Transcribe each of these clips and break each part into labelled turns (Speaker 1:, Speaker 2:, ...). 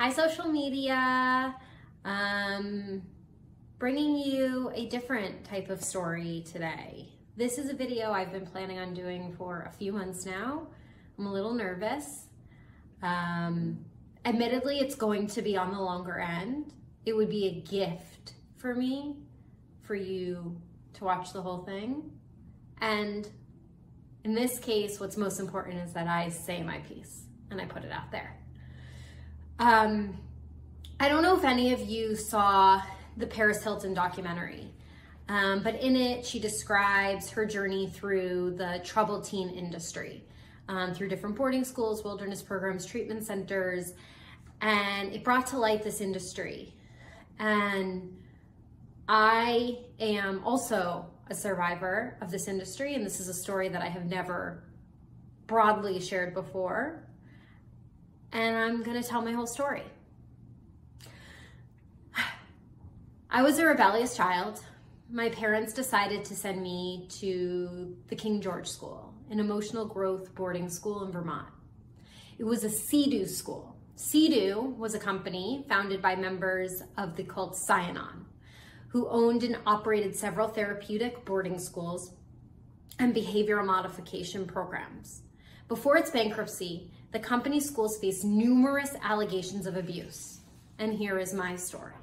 Speaker 1: Hi, social media. Um, bringing you a different type of story today. This is a video I've been planning on doing for a few months now. I'm a little nervous. Um, admittedly, it's going to be on the longer end. It would be a gift for me for you to watch the whole thing. And in this case, what's most important is that I say my piece and I put it out there. Um, I don't know if any of you saw the Paris Hilton documentary, um, but in it, she describes her journey through the troubled teen industry, um, through different boarding schools, wilderness programs, treatment centers, and it brought to light this industry. And I am also a survivor of this industry, and this is a story that I have never broadly shared before and I'm gonna tell my whole story. I was a rebellious child. My parents decided to send me to the King George School, an emotional growth boarding school in Vermont. It was a CEDU school. CEDU was a company founded by members of the cult Synanon, who owned and operated several therapeutic boarding schools and behavioral modification programs. Before its bankruptcy, the company schools faced numerous allegations of abuse. And here is my story.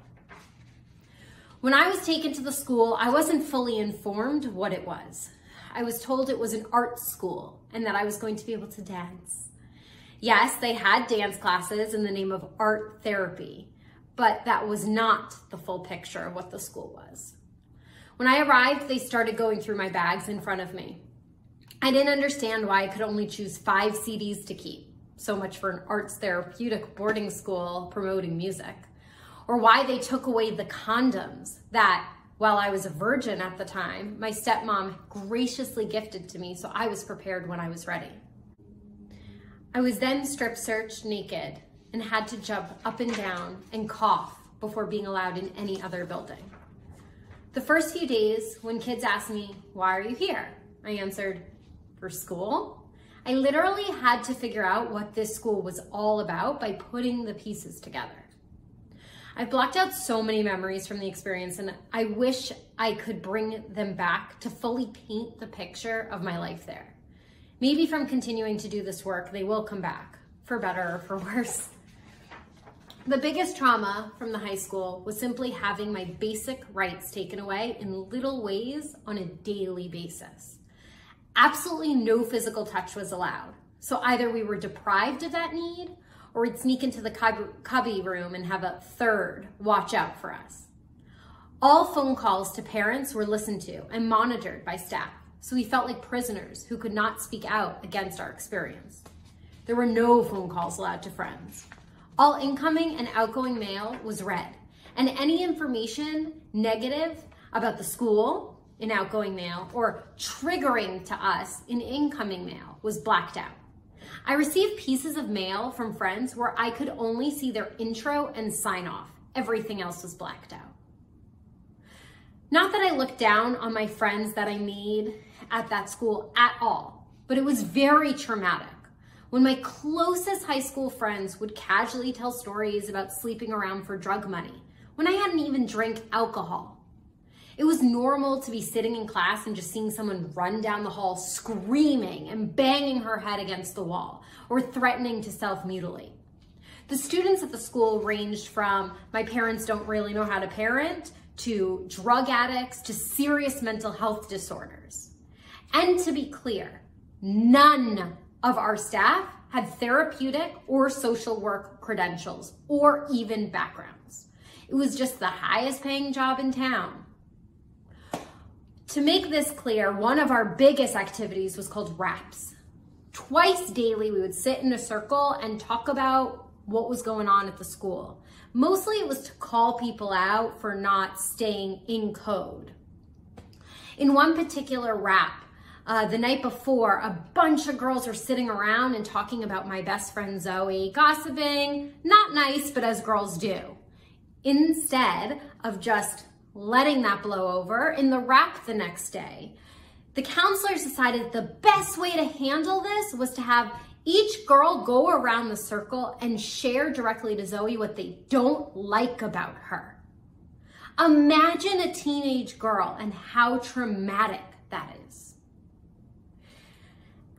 Speaker 1: When I was taken to the school, I wasn't fully informed what it was. I was told it was an art school and that I was going to be able to dance. Yes, they had dance classes in the name of art therapy, but that was not the full picture of what the school was. When I arrived, they started going through my bags in front of me. I didn't understand why I could only choose five CDs to keep so much for an arts therapeutic boarding school promoting music, or why they took away the condoms that, while I was a virgin at the time, my stepmom graciously gifted to me so I was prepared when I was ready. I was then strip searched naked and had to jump up and down and cough before being allowed in any other building. The first few days, when kids asked me, Why are you here? I answered, For school. I literally had to figure out what this school was all about by putting the pieces together. I've blocked out so many memories from the experience and I wish I could bring them back to fully paint the picture of my life there. Maybe from continuing to do this work, they will come back, for better or for worse. The biggest trauma from the high school was simply having my basic rights taken away in little ways on a daily basis absolutely no physical touch was allowed. So either we were deprived of that need or we'd sneak into the cubby room and have a third watch out for us. All phone calls to parents were listened to and monitored by staff, so we felt like prisoners who could not speak out against our experience. There were no phone calls allowed to friends. All incoming and outgoing mail was read, and any information negative about the school, in outgoing mail or triggering to us in incoming mail was blacked out. I received pieces of mail from friends where I could only see their intro and sign off. Everything else was blacked out. Not that I looked down on my friends that I made at that school at all, but it was very traumatic when my closest high school friends would casually tell stories about sleeping around for drug money when I hadn't even drank alcohol it was normal to be sitting in class and just seeing someone run down the hall screaming and banging her head against the wall or threatening to self-mutilate. The students at the school ranged from my parents don't really know how to parent to drug addicts to serious mental health disorders. And to be clear, none of our staff had therapeutic or social work credentials or even backgrounds. It was just the highest paying job in town to make this clear, one of our biggest activities was called RAPS. Twice daily, we would sit in a circle and talk about what was going on at the school. Mostly it was to call people out for not staying in code. In one particular rap, uh, the night before, a bunch of girls were sitting around and talking about my best friend Zoe, gossiping, not nice, but as girls do. Instead of just letting that blow over in the rap the next day. The counselors decided the best way to handle this was to have Each girl go around the circle and share directly to Zoe what they don't like about her. Imagine a teenage girl and how traumatic that is.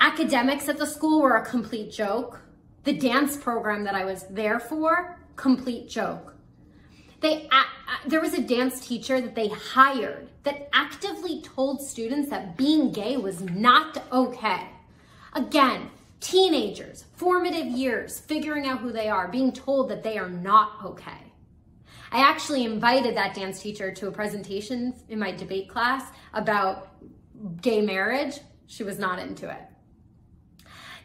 Speaker 1: Academics at the school were a complete joke. The dance program that I was there for, complete joke. They, uh, there was a dance teacher that they hired that actively told students that being gay was not okay. Again, teenagers, formative years, figuring out who they are, being told that they are not okay. I actually invited that dance teacher to a presentation in my debate class about gay marriage. She was not into it.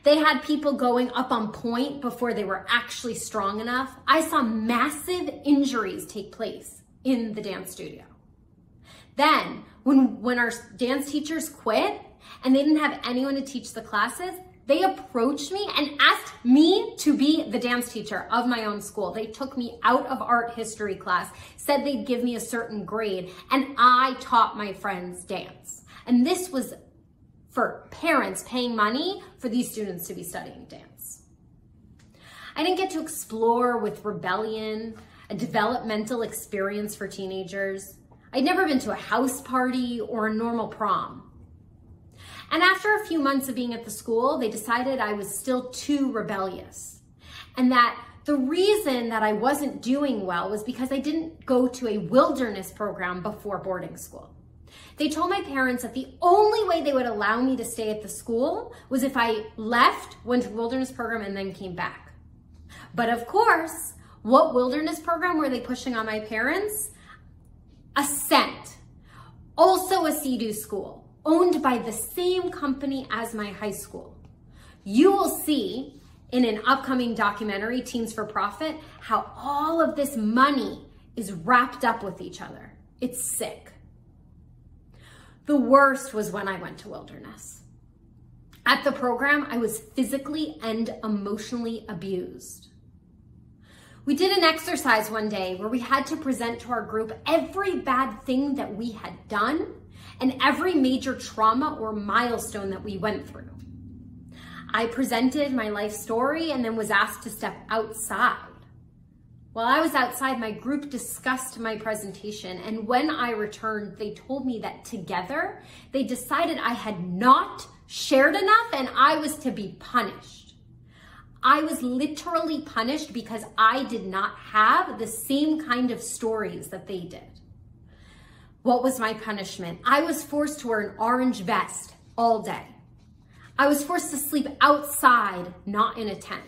Speaker 1: They had people going up on pointe before they were actually strong enough. I saw massive injuries take place in the dance studio. Then, when, when our dance teachers quit and they didn't have anyone to teach the classes, they approached me and asked me to be the dance teacher of my own school. They took me out of art history class, said they'd give me a certain grade, and I taught my friends dance. And this was for parents paying money for these students to be studying dance. I didn't get to explore with rebellion, a developmental experience for teenagers. I'd never been to a house party or a normal prom. And after a few months of being at the school, they decided I was still too rebellious. And that the reason that I wasn't doing well was because I didn't go to a wilderness program before boarding school. They told my parents that the only way they would allow me to stay at the school was if I left, went to wilderness program, and then came back. But of course, what wilderness program were they pushing on my parents? Ascent. Also a CEDU school owned by the same company as my high school. You will see in an upcoming documentary, Teens for Profit, how all of this money is wrapped up with each other. It's sick. The worst was when I went to Wilderness. At the program, I was physically and emotionally abused. We did an exercise one day where we had to present to our group every bad thing that we had done and every major trauma or milestone that we went through. I presented my life story and then was asked to step outside. While I was outside, my group discussed my presentation, and when I returned, they told me that together they decided I had not shared enough and I was to be punished. I was literally punished because I did not have the same kind of stories that they did. What was my punishment? I was forced to wear an orange vest all day. I was forced to sleep outside, not in a tent.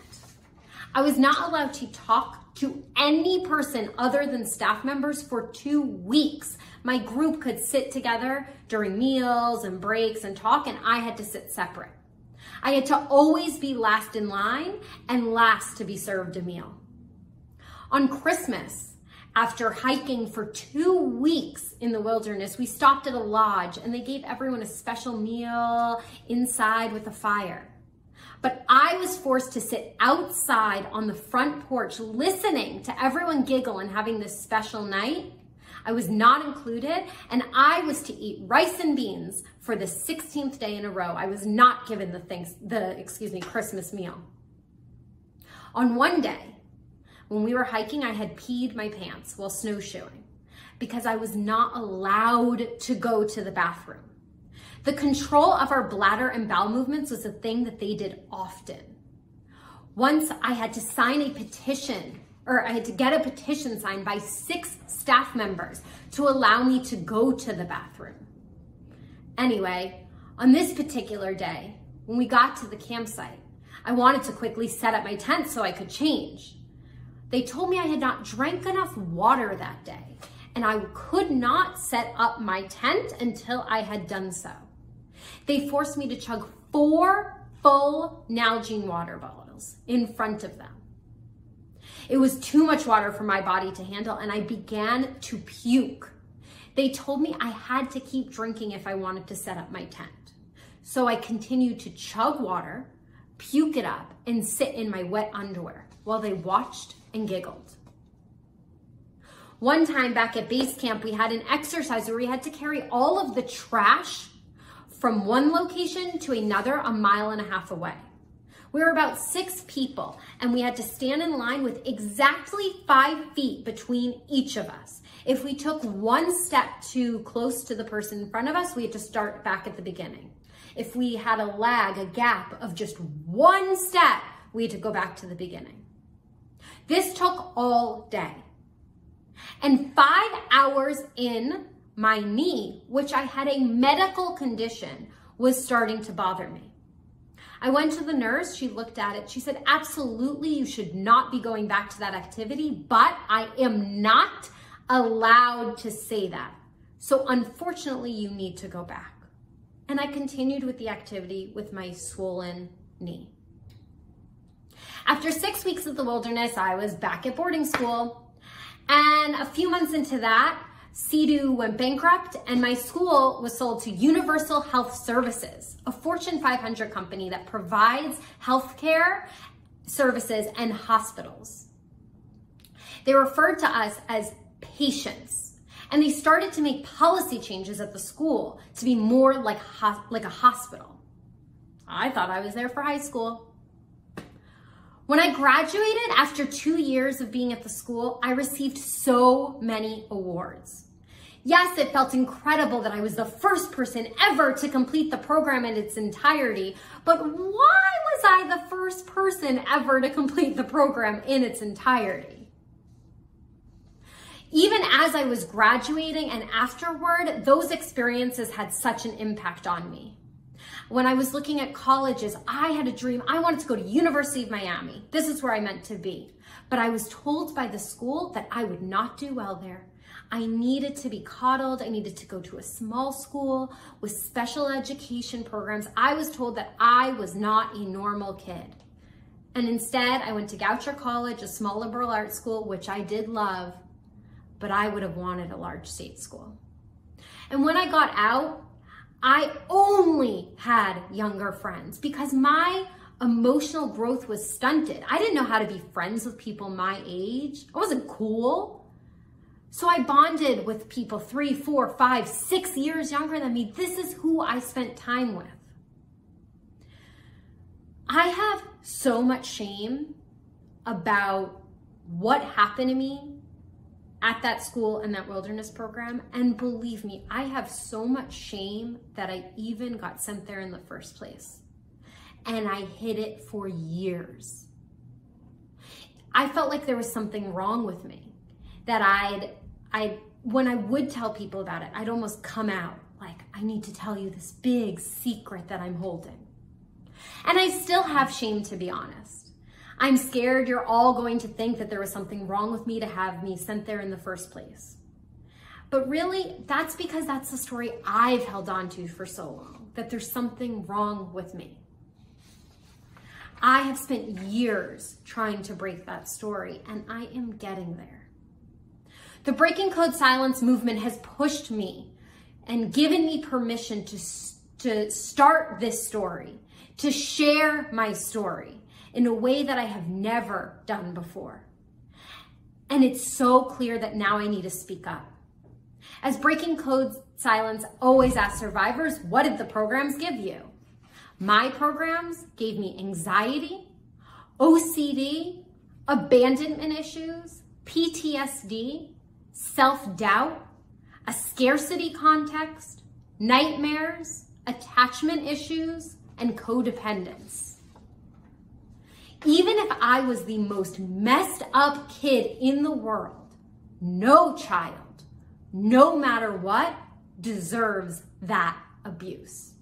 Speaker 1: I was not allowed to talk to any person other than staff members for two weeks. My group could sit together during meals and breaks and talk, and I had to sit separate. I had to always be last in line and last to be served a meal. On Christmas, after hiking for two weeks in the wilderness, we stopped at a lodge and they gave everyone a special meal inside with a fire. But I was forced to sit outside on the front porch listening to everyone giggle and having this special night. I was not included and I was to eat rice and beans for the 16th day in a row. I was not given the things, the, excuse me, Christmas meal. On one day, when we were hiking, I had peed my pants while snowshoeing because I was not allowed to go to the bathroom. The control of our bladder and bowel movements was a thing that they did often. Once I had to sign a petition, or I had to get a petition signed by six staff members to allow me to go to the bathroom. Anyway, on this particular day, when we got to the campsite, I wanted to quickly set up my tent so I could change. They told me I had not drank enough water that day and I could not set up my tent until I had done so. They forced me to chug four full Nalgene water bottles in front of them. It was too much water for my body to handle and I began to puke. They told me I had to keep drinking if I wanted to set up my tent. So I continued to chug water, puke it up, and sit in my wet underwear while they watched and giggled. One time back at base camp, we had an exercise where we had to carry all of the trash from one location to another a mile and a half away. We were about six people and we had to stand in line with exactly five feet between each of us. If we took one step too close to the person in front of us, we had to start back at the beginning. If we had a lag, a gap of just one step, we had to go back to the beginning. This took all day. And five hours in, my knee, which I had a medical condition, was starting to bother me. I went to the nurse, she looked at it. She said, absolutely, you should not be going back to that activity, but I am not allowed to say that. So unfortunately, you need to go back. And I continued with the activity with my swollen knee. After six weeks of the wilderness, I was back at boarding school. And a few months into that, CEDU went bankrupt and my school was sold to Universal Health Services, a Fortune 500 company that provides healthcare services and hospitals. They referred to us as patients and they started to make policy changes at the school to be more like, like a hospital. I thought I was there for high school. When I graduated after two years of being at the school, I received so many awards. Yes, it felt incredible that I was the first person ever to complete the program in its entirety, but why was I the first person ever to complete the program in its entirety? Even as I was graduating and afterward, those experiences had such an impact on me. When I was looking at colleges, I had a dream. I wanted to go to University of Miami. This is where I meant to be. But I was told by the school that I would not do well there I needed to be coddled. I needed to go to a small school with special education programs. I was told that I was not a normal kid. And instead, I went to Goucher College, a small liberal arts school, which I did love, but I would have wanted a large state school. And when I got out, I only had younger friends because my emotional growth was stunted. I didn't know how to be friends with people my age. I wasn't cool. So I bonded with people three, four, five, six years younger than me. This is who I spent time with. I have so much shame about what happened to me at that school and that wilderness program. And believe me, I have so much shame that I even got sent there in the first place. And I hid it for years. I felt like there was something wrong with me, that I'd I when I would tell people about it, I'd almost come out like, I need to tell you this big secret that I'm holding. And I still have shame, to be honest. I'm scared you're all going to think that there was something wrong with me to have me sent there in the first place. But really, that's because that's the story I've held on to for so long, that there's something wrong with me. I have spent years trying to break that story, and I am getting there. The Breaking Code Silence movement has pushed me and given me permission to, to start this story, to share my story in a way that I have never done before. And it's so clear that now I need to speak up. As Breaking Code Silence always asks survivors, what did the programs give you? My programs gave me anxiety, OCD, abandonment issues, PTSD, self-doubt, a scarcity context, nightmares, attachment issues, and codependence. Even if I was the most messed up kid in the world, no child, no matter what, deserves that abuse.